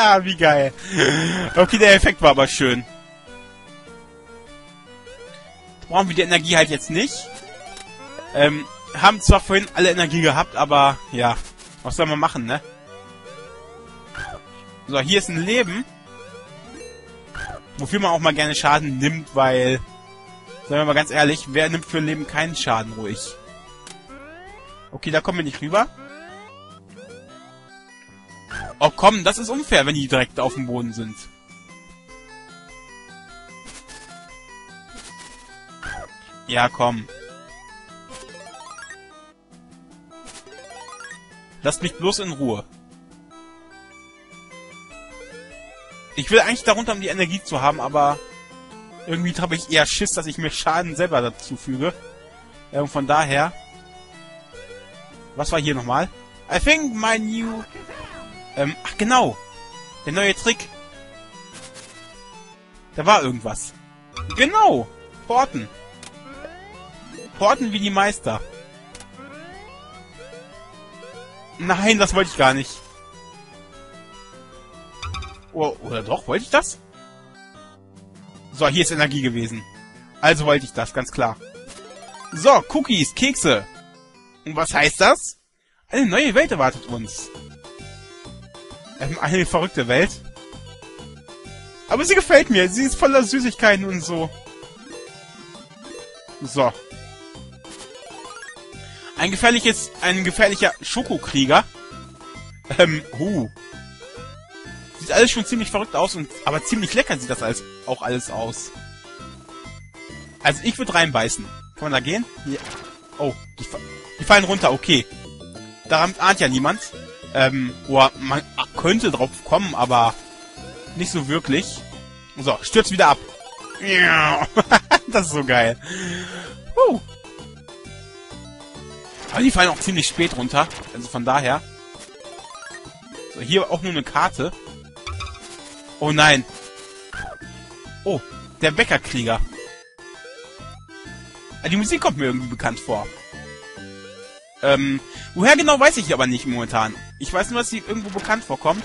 Wie geil. Okay, der Effekt war aber schön. Brauchen wir die Energie halt jetzt nicht. Ähm, haben zwar vorhin alle Energie gehabt, aber ja, was soll man machen, ne? So, hier ist ein Leben. Wofür man auch mal gerne Schaden nimmt, weil, sagen wir mal ganz ehrlich, wer nimmt für Leben keinen Schaden ruhig? Okay, da kommen wir nicht rüber. Oh komm, das ist unfair, wenn die direkt auf dem Boden sind. Ja, komm. Lasst mich bloß in Ruhe. Ich will eigentlich darunter, um die Energie zu haben, aber irgendwie habe ich eher Schiss, dass ich mir Schaden selber dazu füge. Und von daher... Was war hier nochmal? I think my new... Ähm, ach genau. Der neue Trick. Da war irgendwas. Genau. Porten. Porten wie die Meister. Nein, das wollte ich gar nicht. Oh, oder doch? Wollte ich das? So, hier ist Energie gewesen. Also wollte ich das, ganz klar. So, Cookies, Kekse. Und was heißt das? Eine neue Welt erwartet uns. Ähm, eine verrückte Welt. Aber sie gefällt mir. Sie ist voller Süßigkeiten und so. So. Ein gefährliches, ein gefährlicher Schokokrieger. Ähm, huh. Sieht alles schon ziemlich verrückt aus, und aber ziemlich lecker sieht das alles, auch alles aus. Also ich würde reinbeißen. Kann man da gehen? Ja. Oh, die, die, fallen runter, okay. Daran ahnt ja niemand. Ähm, boah, man könnte drauf kommen, aber nicht so wirklich. So, stürzt wieder ab. das ist so geil. Huh. Aber die fallen auch ziemlich spät runter. Also von daher. So, hier auch nur eine Karte. Oh nein. Oh, der Bäckerkrieger. Ah, die Musik kommt mir irgendwie bekannt vor. Ähm, woher genau weiß ich aber nicht momentan. Ich weiß nur, dass sie irgendwo bekannt vorkommt.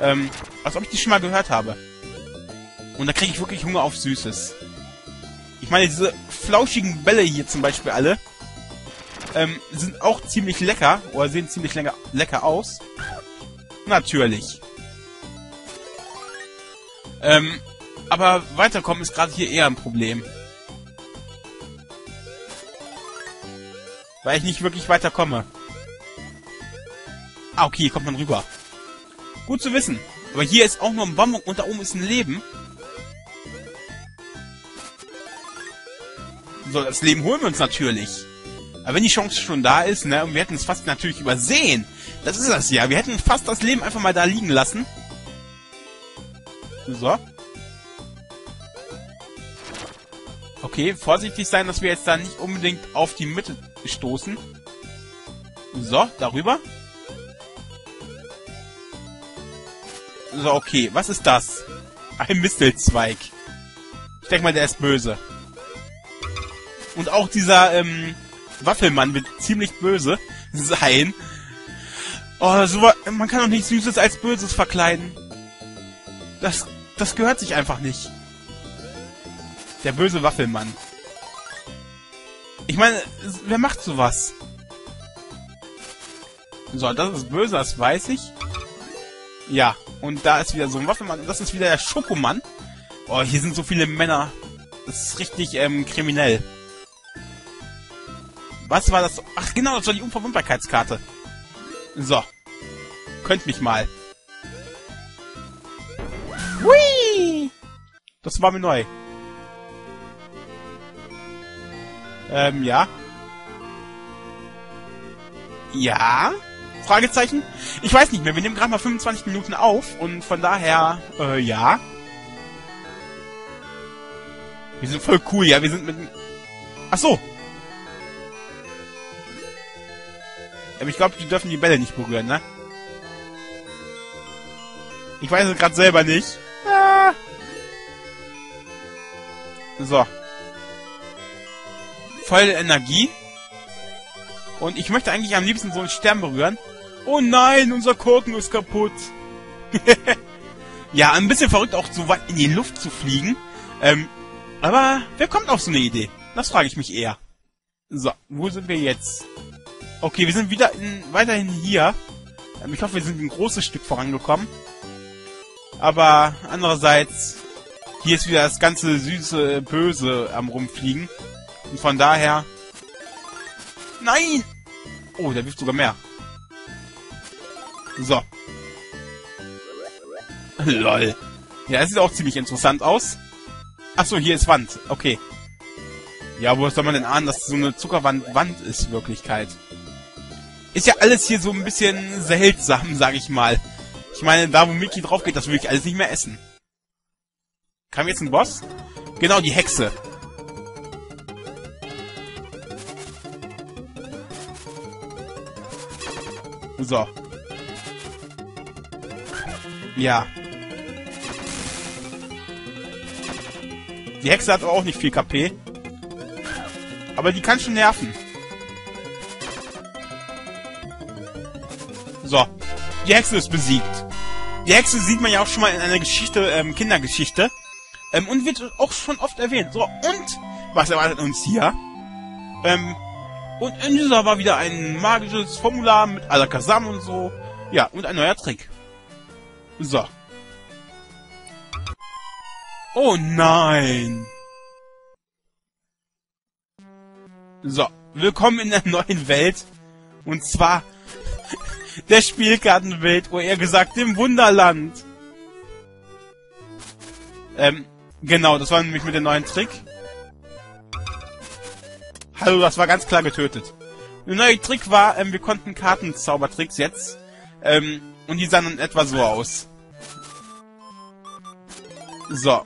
Ähm, als ob ich die schon mal gehört habe. Und da kriege ich wirklich Hunger auf Süßes. Ich meine, diese flauschigen Bälle hier zum Beispiel alle, ähm, sind auch ziemlich lecker, oder sehen ziemlich lecker, lecker aus. Natürlich. Ähm, aber weiterkommen ist gerade hier eher ein Problem. Weil ich nicht wirklich weiterkomme. Ah, okay, hier kommt man rüber. Gut zu wissen. Aber hier ist auch nur ein Bonbon und da oben ist ein Leben. So, das Leben holen wir uns natürlich. Aber wenn die Chance schon da ist, ne, und wir hätten es fast natürlich übersehen. Das ist das ja. Wir hätten fast das Leben einfach mal da liegen lassen. So. Okay, vorsichtig sein, dass wir jetzt da nicht unbedingt auf die Mitte stoßen. So, darüber. So, okay. Was ist das? Ein Mistelzweig. Ich denke mal, der ist böse. Und auch dieser, ähm, Waffelmann wird ziemlich böse sein. Oh, so, man kann doch nichts Süßes als Böses verkleiden. Das, das gehört sich einfach nicht. Der böse Waffelmann. Ich meine, wer macht sowas? So, das ist böse, das weiß ich. Ja, und da ist wieder so ein Waffelmann. Und das ist wieder der Schokomann. Oh, hier sind so viele Männer. Das ist richtig ähm, kriminell. Was war das? Ach genau, das war die Unverwundbarkeitskarte. So. Könnt mich mal. Hui! Das war mir neu. Ähm, ja. Ja? Fragezeichen? Ich weiß nicht mehr, wir nehmen gerade mal 25 Minuten auf und von daher, äh, ja. Wir sind voll cool, ja, wir sind mit... Ach so, Aber ich glaube, die dürfen die Bälle nicht berühren, ne? Ich weiß es gerade selber nicht. Ah. So. Voll Energie. Und ich möchte eigentlich am liebsten so einen Stern berühren. Oh nein, unser Korken ist kaputt. Ja, ein bisschen verrückt auch so weit in die Luft zu fliegen. Ähm, aber wer kommt auf so eine Idee? Das frage ich mich eher. So, wo sind wir jetzt? Okay, wir sind wieder in, weiterhin hier. Ähm, ich hoffe, wir sind ein großes Stück vorangekommen. Aber andererseits, hier ist wieder das ganze süße Böse am rumfliegen. Und von daher... Nein! Oh, der wirft sogar mehr. So. Lol. Ja, es sieht auch ziemlich interessant aus. Achso, hier ist Wand. Okay. Ja, wo soll man denn ahnen, dass so eine Zuckerwand Wand ist, Wirklichkeit? Ist ja alles hier so ein bisschen seltsam, sag ich mal. Ich meine, da wo Mickey drauf geht, das will ich alles nicht mehr essen. Kam jetzt ein Boss? Genau, die Hexe. So. Ja. Die Hexe hat auch nicht viel KP. Aber die kann schon nerven. So. Die Hexe ist besiegt. Die Hexe sieht man ja auch schon mal in einer Geschichte, ähm, Kindergeschichte. Ähm, und wird auch schon oft erwähnt. So, und was erwartet uns hier? Ähm, und in dieser war wieder ein magisches Formular mit Alakazam und so. Ja, und ein neuer Trick. So. Oh nein! So, willkommen in der neuen Welt. Und zwar der Spielkartenwelt, oder eher gesagt dem Wunderland. Ähm, genau, das war nämlich mit dem neuen Trick. Hallo, das war ganz klar getötet. Der neue Trick war, ähm, wir konnten Kartenzaubertricks jetzt. Ähm, und die sahen dann etwa so aus. So.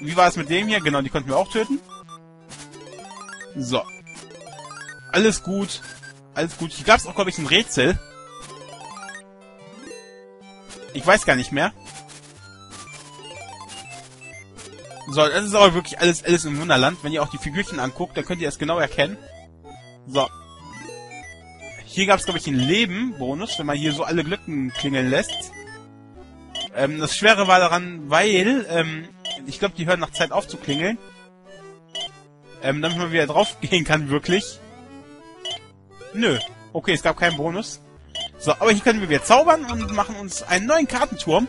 Wie war es mit dem hier? Genau, die konnten wir auch töten. So. Alles gut. Alles gut. Hier gab es auch, glaube ich, ein Rätsel. Ich weiß gar nicht mehr. So, das ist aber wirklich alles, alles im Wunderland. Wenn ihr auch die Figürchen anguckt, dann könnt ihr es genau erkennen. So. Hier gab es, glaube ich, einen Leben-Bonus, wenn man hier so alle Glücken klingeln lässt. Ähm, das Schwere war daran, weil, ähm, ich glaube, die hören nach Zeit auf zu klingeln. Ähm, damit man wieder draufgehen kann, wirklich. Nö. Okay, es gab keinen Bonus. So, aber hier können wir wieder zaubern und machen uns einen neuen Kartenturm.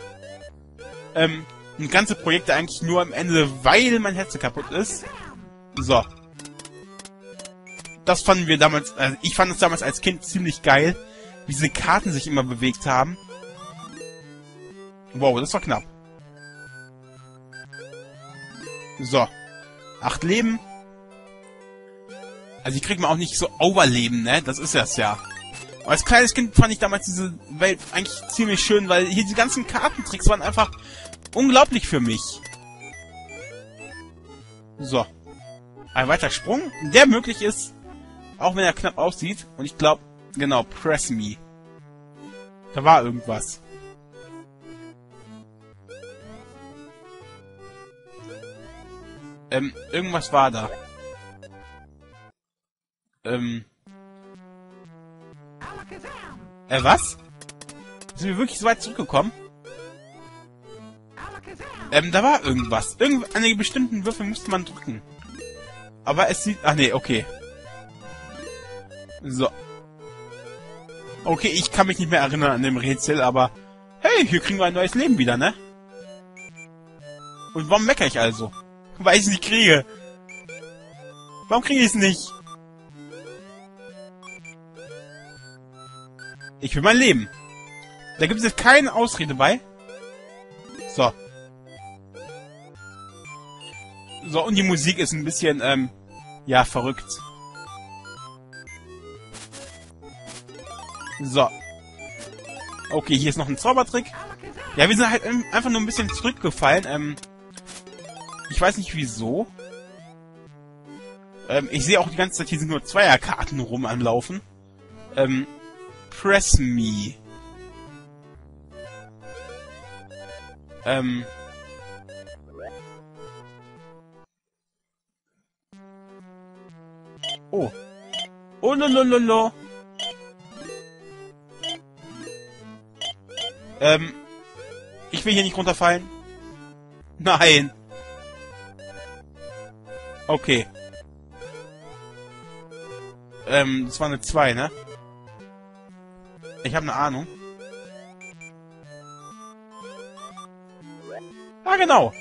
Ähm, ein ganze Projekt eigentlich nur am Ende, weil mein Herz kaputt ist. So. Das fanden wir damals, also ich fand es damals als Kind ziemlich geil, wie diese Karten sich immer bewegt haben. Wow, das war knapp. So. Acht Leben. Also ich krieg mal auch nicht so Overleben, ne? Das ist das ja. Aber als kleines Kind fand ich damals diese Welt eigentlich ziemlich schön, weil hier die ganzen Kartentricks waren einfach unglaublich für mich. So. Ein weiterer Sprung, der möglich ist, auch wenn er knapp aussieht. Und ich glaube, genau, Press Me. Da war irgendwas. Ähm, irgendwas war da. Ähm. Äh, was? Sind wir wirklich so weit zurückgekommen? Ähm, da war irgendwas. Irgend eine bestimmten Würfel musste man drücken. Aber es sieht... Ach nee, okay. So. Okay, ich kann mich nicht mehr erinnern an dem Rätsel, aber... Hey, hier kriegen wir ein neues Leben wieder, ne? Und warum meckere ich also? Weil ich es nicht kriege. Warum kriege ich es nicht? Ich will mein Leben. Da gibt es jetzt keine Ausrede bei. So. So, und die Musik ist ein bisschen, ähm, ja, verrückt. So. Okay, hier ist noch ein Zaubertrick. Ja, wir sind halt einfach nur ein bisschen zurückgefallen. Ähm, ich weiß nicht wieso. Ähm, ich sehe auch die ganze Zeit, hier sind nur Zweierkarten rum am Laufen. Ähm, Press Me. Ähm. Oh. Oh, lolololo. Ähm. Ich will hier nicht runterfallen. Nein. Okay. Ähm, das war eine 2, ne? Ich habe eine Ahnung. Ah, genau.